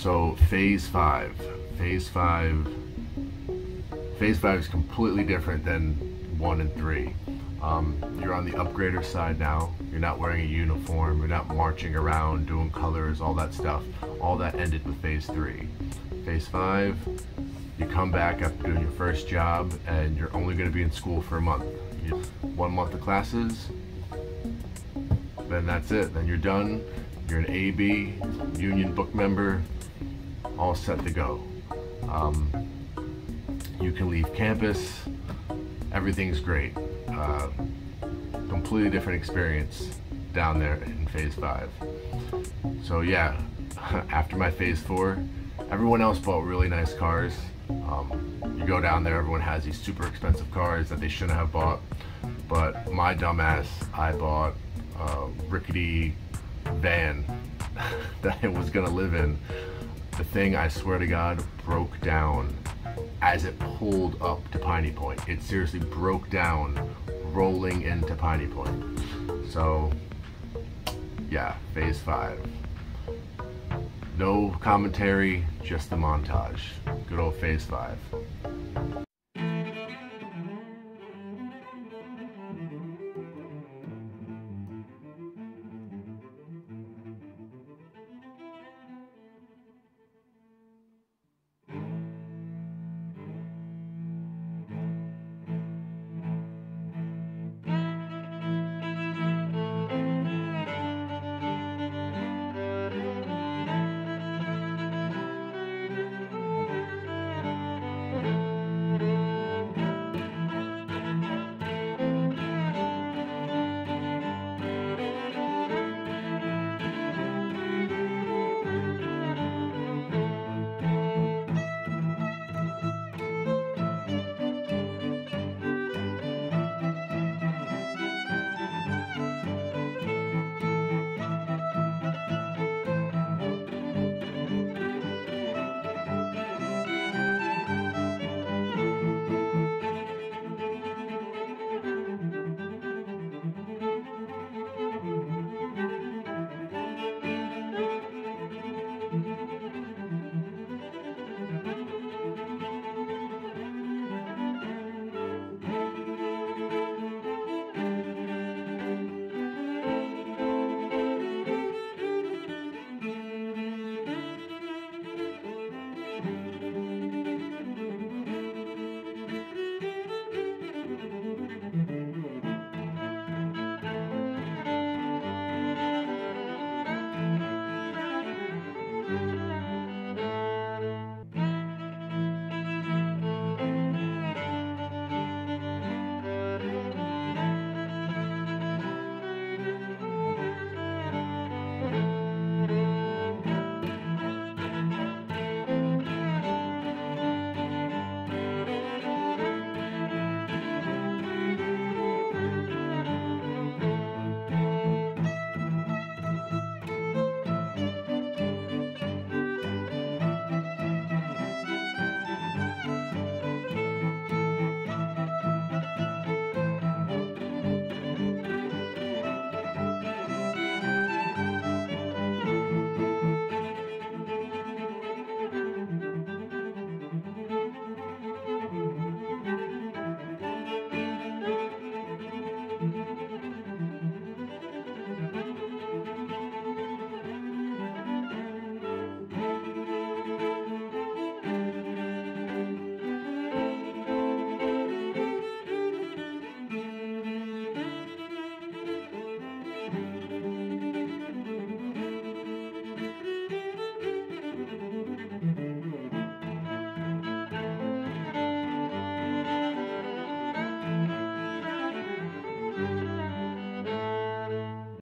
So phase five, phase five, phase five is completely different than one and three. Um, you're on the upgrader side now. You're not wearing a uniform. You're not marching around doing colors, all that stuff. All that ended with phase three. Phase five, you come back after doing your first job and you're only going to be in school for a month. You, one month of classes, then that's it. Then you're done. You're an AB, union book member, all set to go. Um, you can leave campus. Everything's great. Uh, completely different experience down there in phase five. So yeah, after my phase four, everyone else bought really nice cars. Um, you go down there, everyone has these super expensive cars that they shouldn't have bought. But my dumbass, I bought a rickety van that it was gonna live in. The thing, I swear to God, broke down as it pulled up to Piney Point. It seriously broke down rolling into Piney Point. So, yeah, phase five. No commentary, just the montage. Good old phase five.